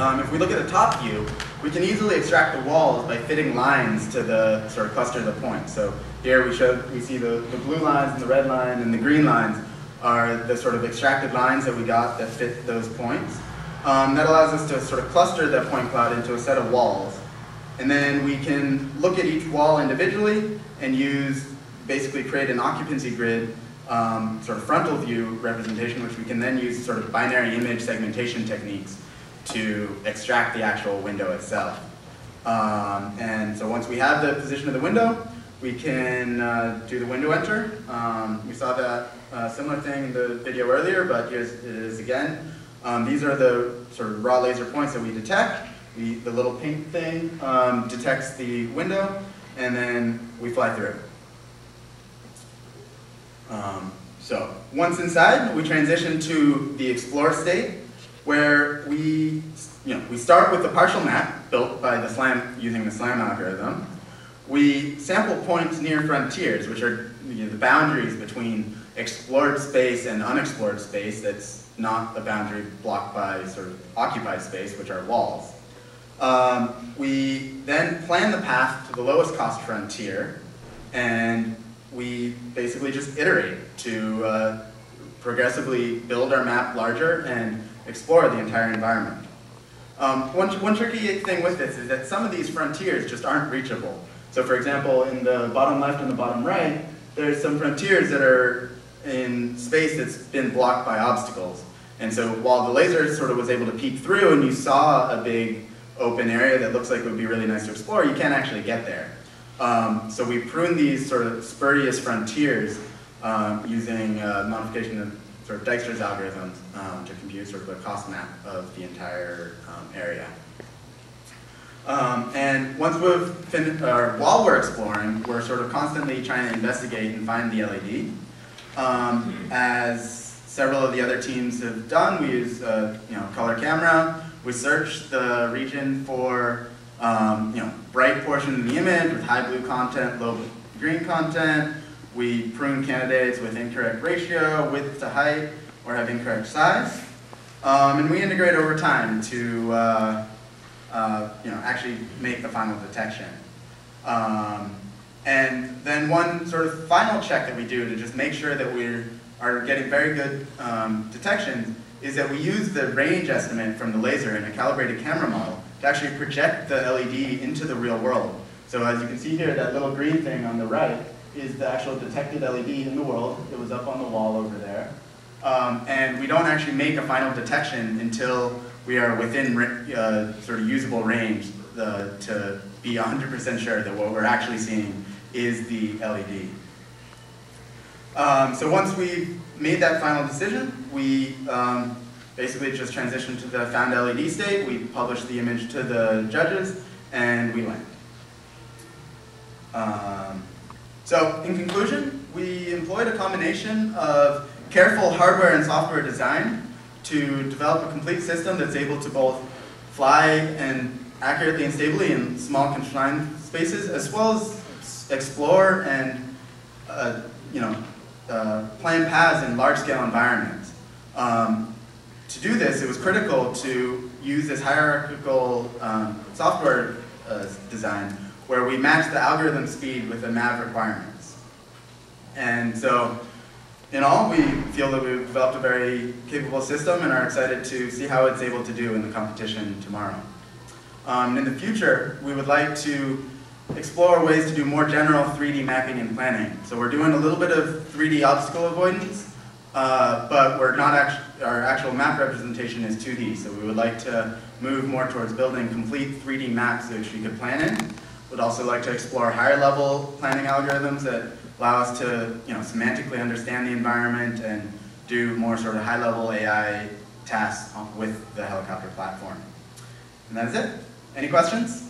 Um, if we look at the top view, we can easily extract the walls by fitting lines to the sort of cluster of the points. So here we show we see the, the blue lines and the red line and the green lines are the sort of extracted lines that we got that fit those points. Um, that allows us to sort of cluster that point cloud into a set of walls. And then we can look at each wall individually and use, basically create an occupancy grid um, sort of frontal view representation, which we can then use sort of binary image segmentation techniques to extract the actual window itself. Um, and so once we have the position of the window, we can uh, do the window enter. Um, we saw that uh, similar thing in the video earlier, but here's it is again. Um, these are the sort of raw laser points that we detect. We, the little pink thing um, detects the window, and then we fly through. Um, so once inside, we transition to the explore state, where you know, we start with the partial map built by the SLAM using the SLAM algorithm. We sample points near frontiers, which are you know, the boundaries between explored space and unexplored space that's not a boundary blocked by sort of occupied space, which are walls. Um, we then plan the path to the lowest cost frontier, and we basically just iterate to uh, progressively build our map larger and explore the entire environment. Um, one, one tricky thing with this is that some of these frontiers just aren't reachable. So for example, in the bottom left and the bottom right, there's some frontiers that are in space that's been blocked by obstacles. And so while the laser sort of was able to peek through and you saw a big open area that looks like it would be really nice to explore, you can't actually get there. Um, so we prune these sort of spurious frontiers um, using uh, modification of sort of Dijkstra's algorithms um, to compute sort of a cost map of the entire um, area. Um, and once we've finished, or while we're exploring, we're sort of constantly trying to investigate and find the LED. Um, as several of the other teams have done, we use a you know, color camera. We search the region for um, you know, bright portion of the image with high blue content, low green content. We prune candidates with incorrect ratio, width to height, or have incorrect size. Um, and we integrate over time to uh, uh, you know, actually make the final detection. Um, and then one sort of final check that we do to just make sure that we are getting very good um, detection is that we use the range estimate from the laser in a calibrated camera model to actually project the LED into the real world. So as you can see here, that little green thing on the right is the actual detected LED in the world. It was up on the wall over there. Um, and we don't actually make a final detection until we are within uh, sort of usable range uh, to be 100% sure that what we're actually seeing is the LED. Um, so once we've made that final decision, we um, basically just transition to the found LED state, we publish the image to the judges, and we land. Um, so in conclusion, we employed a combination of careful hardware and software design to develop a complete system that's able to both fly and accurately and stably in small confined spaces, as well as explore and uh, you know uh, plan paths in large-scale environments. Um, to do this, it was critical to use this hierarchical um, software uh, design where we match the algorithm speed with the MAV requirements. And so in all, we feel that we've developed a very capable system and are excited to see how it's able to do in the competition tomorrow. Um, in the future, we would like to explore ways to do more general 3D mapping and planning. So we're doing a little bit of 3D obstacle avoidance, uh, but we're not actually, our actual map representation is 2D. So we would like to move more towards building complete 3D maps which we could plan in. We'd also like to explore higher level planning algorithms that allow us to you know, semantically understand the environment and do more sort of high level AI tasks with the helicopter platform. And that is it. Any questions?